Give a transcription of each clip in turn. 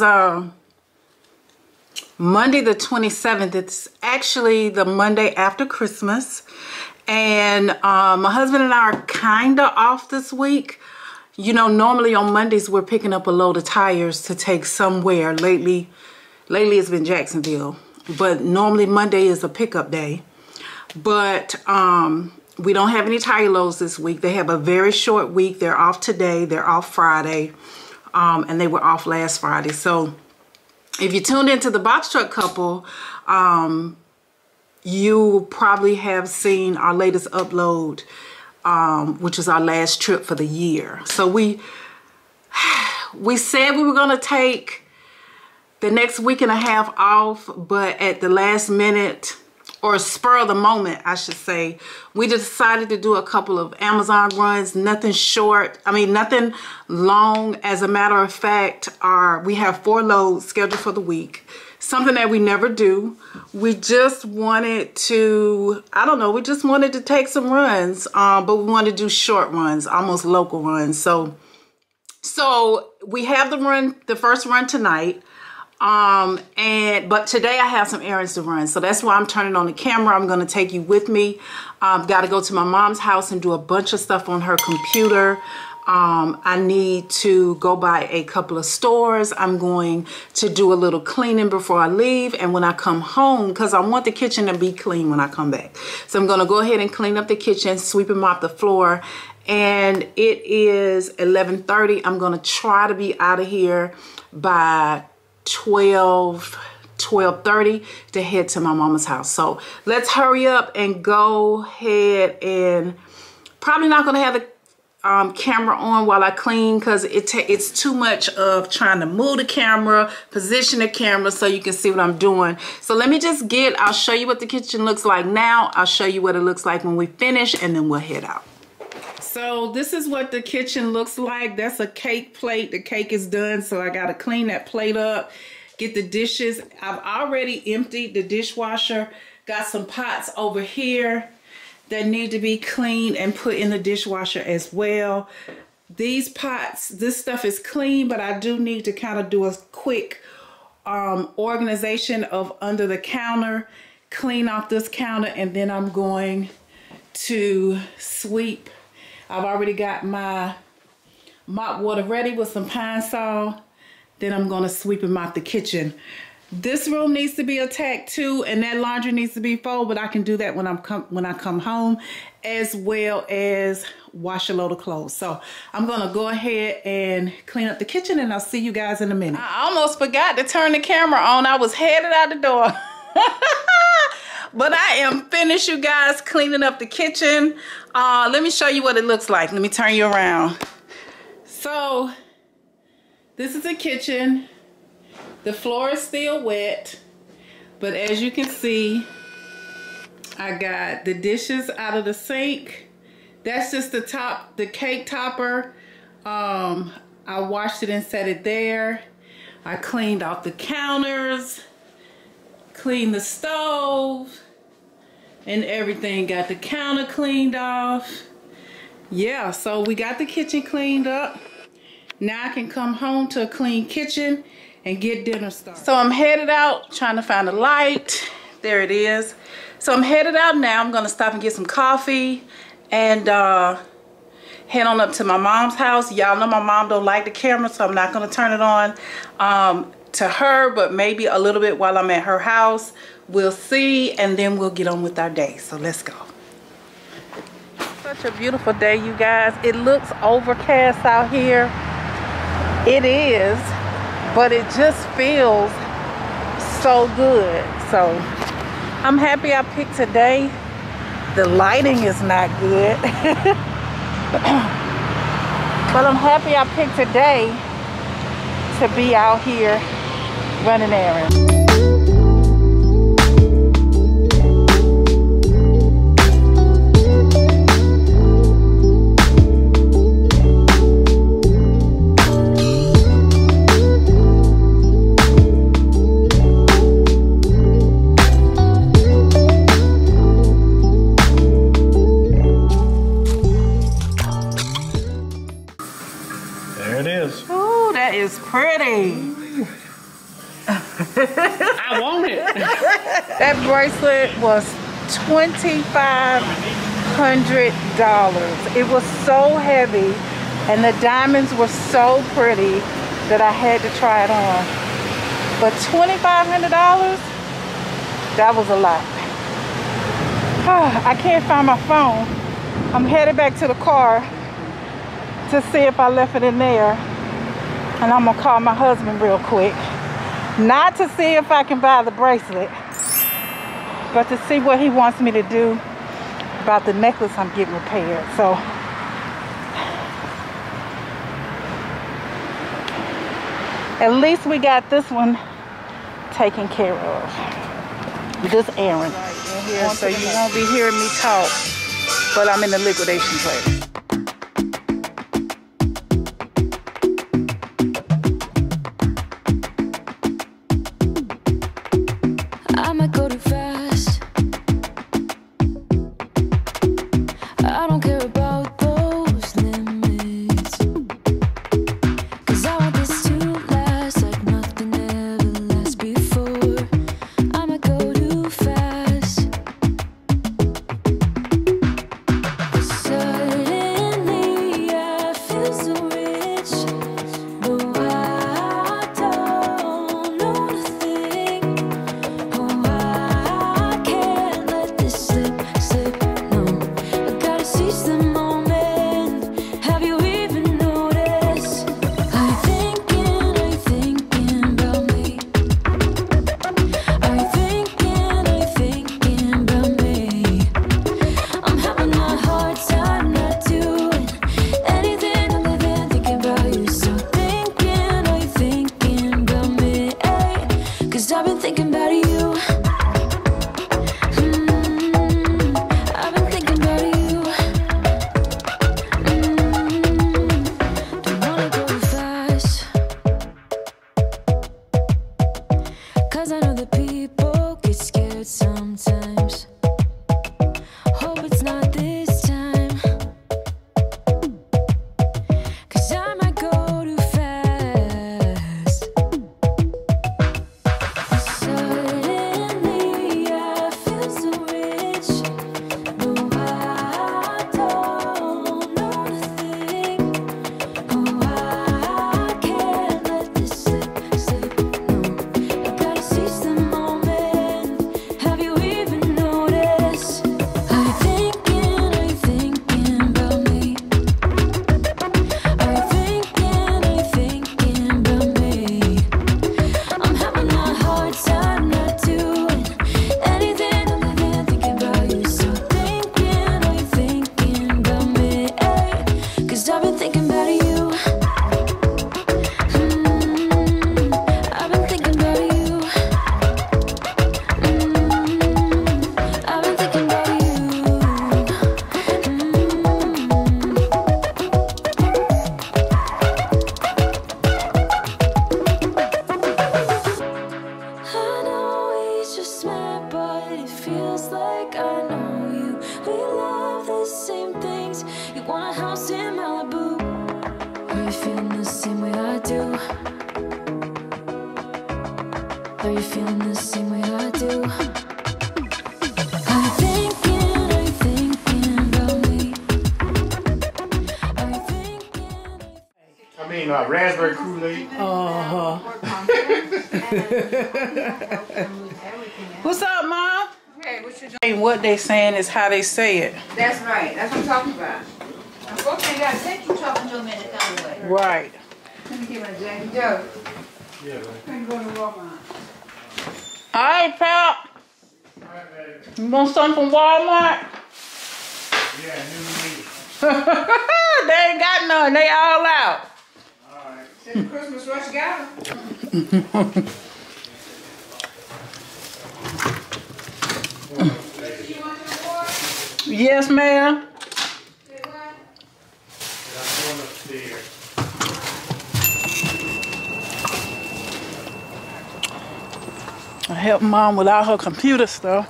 is uh, Monday the 27th. It's actually the Monday after Christmas. And uh, my husband and I are kind of off this week. You know, normally on Mondays we're picking up a load of tires to take somewhere. Lately, lately it's been Jacksonville. But normally Monday is a pickup day. But um, we don't have any tire loads this week. They have a very short week. They're off today. They're off Friday. Um, and they were off last Friday. So if you tuned into the box truck couple, um, you probably have seen our latest upload, um, which was our last trip for the year. So we we said we were gonna take the next week and a half off, but at the last minute, or spur of the moment, I should say, we decided to do a couple of Amazon runs, nothing short, I mean, nothing long. As a matter of fact, our, we have four loads scheduled for the week, something that we never do. We just wanted to, I don't know, we just wanted to take some runs, um, but we wanted to do short runs, almost local runs. So, so we have the run, the first run tonight. Um, and but today I have some errands to run. So that's why I'm turning on the camera. I'm going to take you with me. I've got to go to my mom's house and do a bunch of stuff on her computer. Um, I need to go by a couple of stores. I'm going to do a little cleaning before I leave. And when I come home, because I want the kitchen to be clean when I come back. So I'm going to go ahead and clean up the kitchen, sweep and mop the floor. And it is 11.30. I'm going to try to be out of here by 12 12:30 to head to my mama's house. So let's hurry up and go ahead and probably not gonna have the um, camera on while I clean because it it's too much of trying to move the camera, position the camera so you can see what I'm doing. So let me just get, I'll show you what the kitchen looks like now. I'll show you what it looks like when we finish and then we'll head out. So this is what the kitchen looks like. That's a cake plate. The cake is done, so I gotta clean that plate up, get the dishes. I've already emptied the dishwasher. Got some pots over here that need to be cleaned and put in the dishwasher as well. These pots, this stuff is clean, but I do need to kind of do a quick um, organization of under the counter, clean off this counter, and then I'm going to sweep I've already got my mop water ready with some Pine-Sol. Then I'm gonna sweep and mop the kitchen. This room needs to be attacked too, and that laundry needs to be folded, but I can do that when I'm when I come home, as well as wash a load of clothes. So I'm gonna go ahead and clean up the kitchen, and I'll see you guys in a minute. I almost forgot to turn the camera on. I was headed out the door. but I am finished, you guys, cleaning up the kitchen. Uh, let me show you what it looks like. Let me turn you around. So, this is the kitchen. The floor is still wet. But as you can see, I got the dishes out of the sink. That's just the top, the cake topper. Um, I washed it and set it there. I cleaned off the counters cleaned the stove and everything. Got the counter cleaned off. Yeah, so we got the kitchen cleaned up. Now I can come home to a clean kitchen and get dinner started. So I'm headed out trying to find a light. There it is. So I'm headed out now. I'm going to stop and get some coffee and uh, head on up to my mom's house. Y'all know my mom don't like the camera, so I'm not going to turn it on. Um, to her, but maybe a little bit while I'm at her house. We'll see, and then we'll get on with our day. So let's go. Such a beautiful day, you guys. It looks overcast out here. It is, but it just feels so good. So I'm happy I picked today. The lighting is not good. but I'm happy I picked today to be out here running errands. There it is. Oh, that is pretty. I want it. that bracelet was $2,500. It was so heavy and the diamonds were so pretty that I had to try it on. But $2,500, that was a lot. I can't find my phone. I'm headed back to the car to see if I left it in there. And I'm gonna call my husband real quick. Not to see if I can buy the bracelet, but to see what he wants me to do about the necklace I'm getting repaired. So at least we got this one taken care of. This errand. Right so you won't be hearing me talk, but I'm in the liquidation place. times. What's up, Mom? Hey, what you doing? What they saying is how they say it. That's right. That's what I'm talking about. Unfortunately, I gotta take you talking to a minute anyway. Right. Let me give it a Jackie Joe. Yeah, man. Can go to Walmart. All right, pal. You want something from Walmart? Yeah, new meat. they ain't got none. They all out. All right. Since Christmas rush got. Yes, ma'am. I helped mom with all her computer stuff.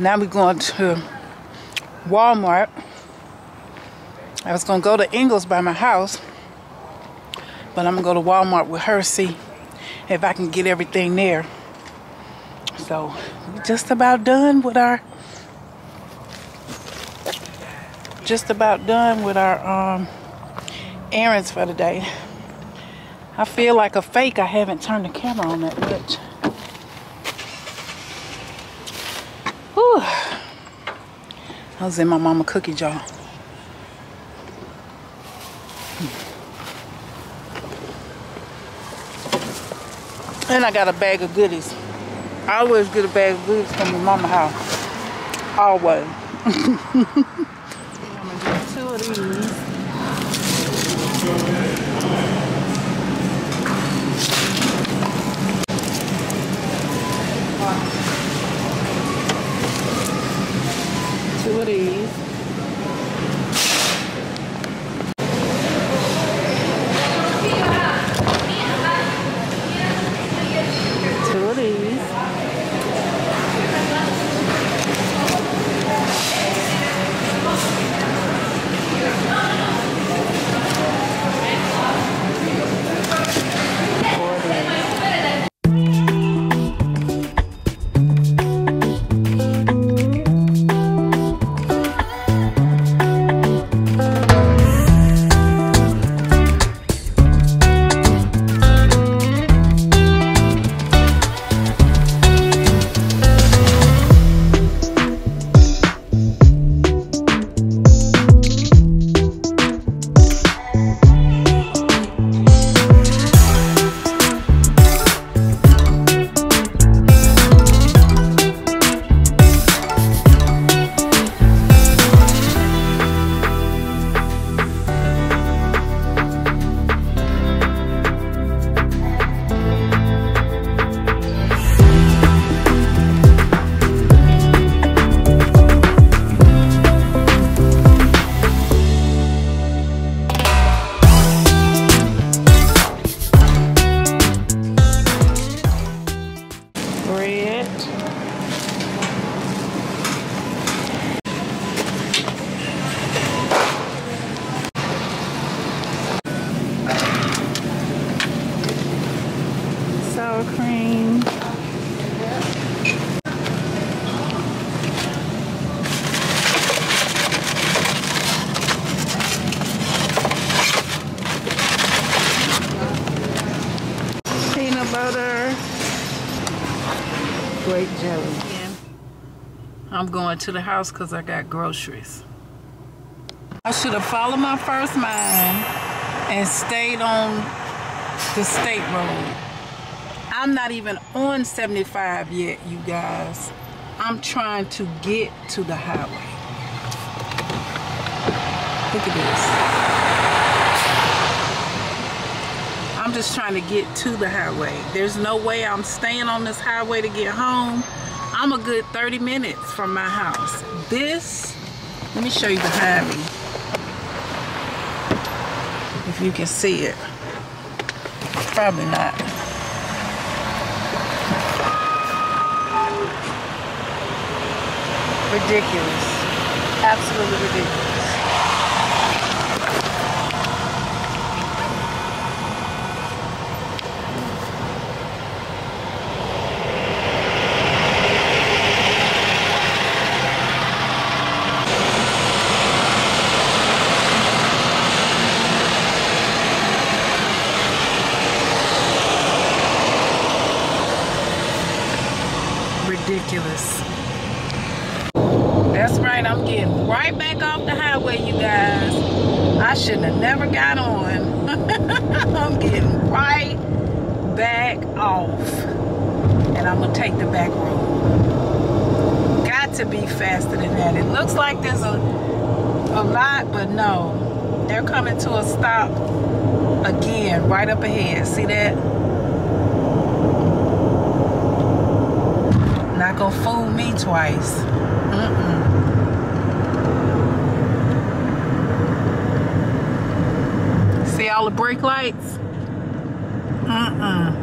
Now we're going to Walmart. I was gonna go to Ingles by my house, but I'm gonna go to Walmart with her, see if I can get everything there. So we're just about done with our just about done with our um, errands for the day. I feel like a fake. I haven't turned the camera on that much. I was in my mama cookie jar. And I got a bag of goodies. I always get a bag of goodies from my mama house. Always. I'm gonna get two of these. Jelly. I'm going to the house because I got groceries. I should have followed my first mind and stayed on the state road. I'm not even on 75 yet, you guys. I'm trying to get to the highway. Look at this. I'm just trying to get to the highway. There's no way I'm staying on this highway to get home. I'm a good 30 minutes from my house. This, let me show you behind me. If you can see it. Probably not. Ridiculous. Absolutely ridiculous. Ridiculous. That's right, I'm getting right back off the highway, you guys. I shouldn't have never got on. I'm getting right back off. And I'm gonna take the back road. Got to be faster than that. It looks like there's a, a lot, but no. They're coming to a stop again, right up ahead. See that? Not gonna fool me twice. Mm-mm. See all the brake lights? Mm-mm.